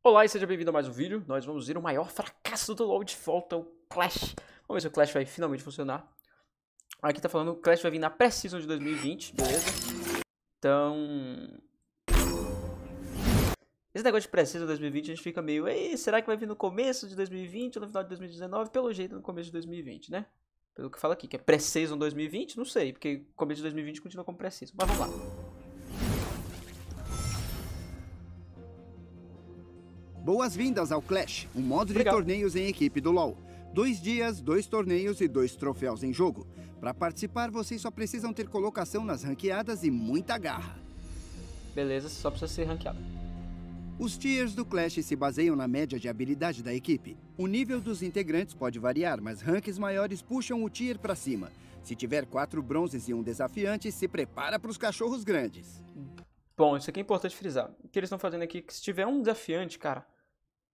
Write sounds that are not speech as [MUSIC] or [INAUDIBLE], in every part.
Olá e seja bem-vindo a mais um vídeo. Nós vamos ver o maior fracasso do LoL de volta, o Clash. Vamos ver se o Clash vai finalmente funcionar. Aqui tá falando que o Clash vai vir na pré-season de 2020, beleza? Então... Esse negócio de pré-season 2020 a gente fica meio... Ei, será que vai vir no começo de 2020 ou no final de 2019? Pelo jeito no começo de 2020, né? Pelo que fala aqui, que é pré-season 2020, não sei, porque começo de 2020 continua como pré-season. Mas vamos lá. Boas-vindas ao Clash, um modo Obrigado. de torneios em equipe do LoL. Dois dias, dois torneios e dois troféus em jogo. Para participar, vocês só precisam ter colocação nas ranqueadas e muita garra. Beleza, só precisa ser ranqueado. Os tiers do Clash se baseiam na média de habilidade da equipe. O nível dos integrantes pode variar, mas ranks maiores puxam o tier para cima. Se tiver quatro bronzes e um desafiante, se prepara para os cachorros grandes. Bom, isso aqui é importante frisar. O que eles estão fazendo aqui é que se tiver um desafiante, cara,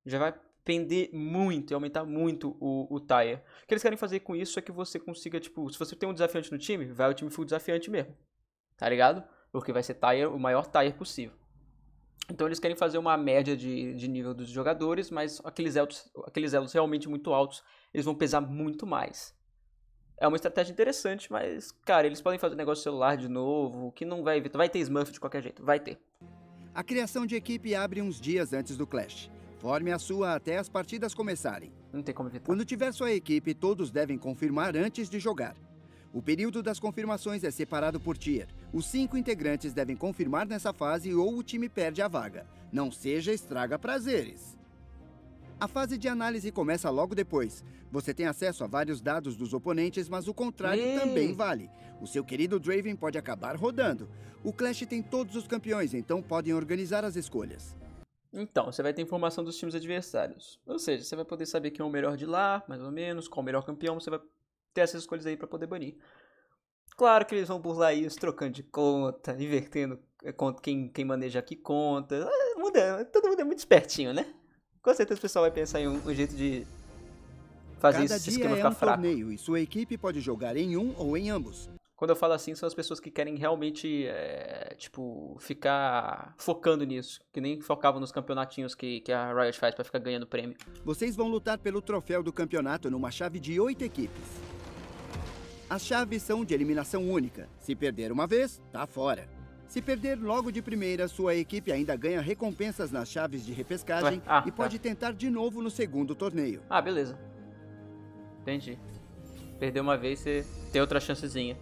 já vai pender muito e aumentar muito o, o tire. O que eles querem fazer com isso é que você consiga, tipo, se você tem um desafiante no time, vai o time full desafiante mesmo. Tá ligado? Porque vai ser tire, o maior tire possível. Então eles querem fazer uma média de, de nível dos jogadores, mas aqueles elos, aqueles elos realmente muito altos, eles vão pesar muito mais. É uma estratégia interessante, mas, cara, eles podem fazer negócio celular de novo, que não vai Vai ter Smurf de qualquer jeito, vai ter. A criação de equipe abre uns dias antes do Clash. Forme a sua até as partidas começarem. Não tem como evitar. Quando tiver sua equipe, todos devem confirmar antes de jogar. O período das confirmações é separado por tier. Os cinco integrantes devem confirmar nessa fase ou o time perde a vaga. Não seja estraga prazeres. A fase de análise começa logo depois. Você tem acesso a vários dados dos oponentes, mas o contrário Ei. também vale. O seu querido Draven pode acabar rodando. O Clash tem todos os campeões, então podem organizar as escolhas. Então, você vai ter informação dos times adversários. Ou seja, você vai poder saber quem é o melhor de lá, mais ou menos, qual o melhor campeão, você vai ter essas escolhas aí pra poder banir. Claro que eles vão burlar isso, trocando de conta, invertendo conta- quem, quem maneja que conta. Ah, Muda, todo mundo é muito espertinho, né? Com certeza o pessoal vai pensar em um, um jeito de fazer Cada isso, esse dia esquema é ficar um fraco. torneio e sua equipe pode jogar em um ou em ambos. Quando eu falo assim, são as pessoas que querem realmente, é, tipo, ficar focando nisso. Que nem focavam nos campeonatinhos que, que a Riot faz pra ficar ganhando prêmio. Vocês vão lutar pelo troféu do campeonato numa chave de oito equipes. As chaves são de eliminação única. Se perder uma vez, tá fora. Se perder logo de primeira, sua equipe ainda ganha recompensas nas chaves de repescagem ah, e tá. pode tentar de novo no segundo torneio. Ah, beleza. Entendi. Perder uma vez, você tem outra chancezinha.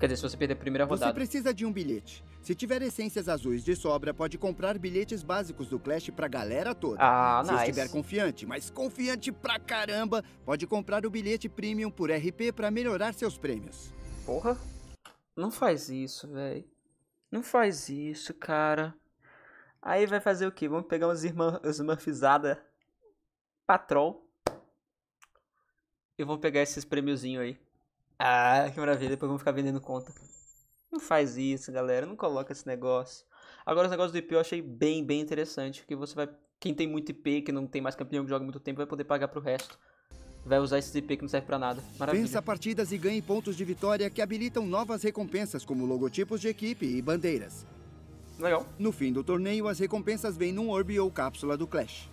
Quer dizer, se você perder a primeira Você rodada. precisa de um bilhete. Se tiver essências azuis de sobra, pode comprar bilhetes básicos do Clash pra galera toda. Ah, Se nice. estiver confiante, mas confiante pra caramba, pode comprar o bilhete premium por RP pra melhorar seus prêmios. Porra. Não faz isso, velho. Não faz isso, cara. Aí vai fazer o quê? Vamos pegar umas irmã, Smurfizada patrol. E vamos pegar esses prêmiozinhos aí. Ah, que maravilha. Depois vamos ficar vendendo conta. Não faz isso, galera. Não coloca esse negócio. Agora, os negócios do IP eu achei bem, bem interessante. Que você vai. Quem tem muito IP, que não tem mais campeão que joga muito tempo, vai poder pagar pro resto. Vai usar esses IP que não serve pra nada. Maravilha. Vença partidas e ganhe pontos de vitória que habilitam novas recompensas, como logotipos de equipe e bandeiras. Legal. No fim do torneio, as recompensas vêm num orb ou cápsula do Clash.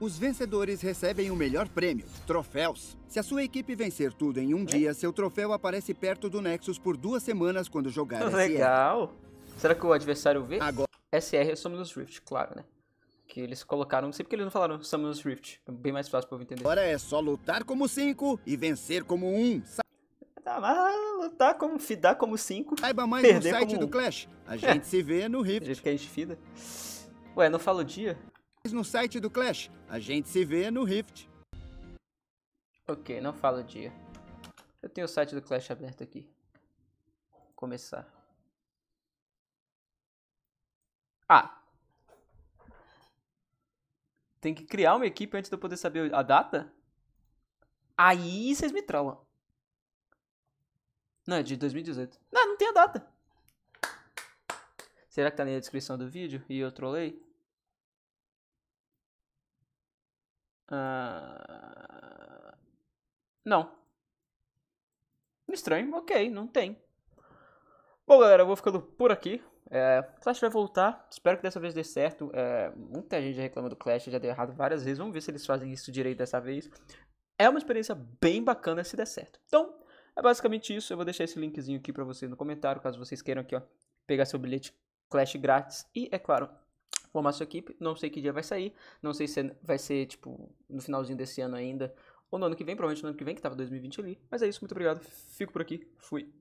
Os vencedores recebem o melhor prêmio, troféus. Se a sua equipe vencer tudo em um dia, seu troféu aparece perto do Nexus por duas semanas quando jogar SR. Legal. Será que o adversário vê? Agora, SR é Summoners Rift, claro, né? Que eles colocaram, não sei porque eles não falaram Summoners Rift. É bem mais fácil pra eu entender. agora é só lutar como cinco e vencer como um. Tá, mas lutar como fidar como 5. Saiba mais Perder no site do um. Clash. A [LAUGHS] gente se vê no Do Rift. jeito que a gente fida. Ué, não fala o dia? No site do Clash. A gente se vê no Rift. Ok, não fala o dia. Eu tenho o site do Clash aberto aqui. Começar. Ah! Tem que criar uma equipe antes de eu poder saber a data? Aí vocês me trollam. Não, é de 2018. Não, não tem a data. Será que tá na descrição do vídeo e eu trolei? Ah, Não. Estranho, ok, não tem. Bom, galera, eu vou ficando por aqui. É, Clash vai voltar, espero que dessa vez dê certo. É, muita gente já reclama do Clash, já deu errado várias vezes. Vamos ver se eles fazem isso direito dessa vez. É uma experiência bem bacana se der certo. Então, é basicamente isso. Eu vou deixar esse linkzinho aqui pra vocês no comentário, caso vocês queiram aqui, ó, pegar seu bilhete Clash grátis. E, é claro, formar sua equipe. Não sei que dia vai sair. Não sei se vai ser, tipo, no finalzinho desse ano ainda. Ou no ano que vem, provavelmente no ano que vem, que tava 2020 ali. Mas é isso, muito obrigado. Fico por aqui. Fui.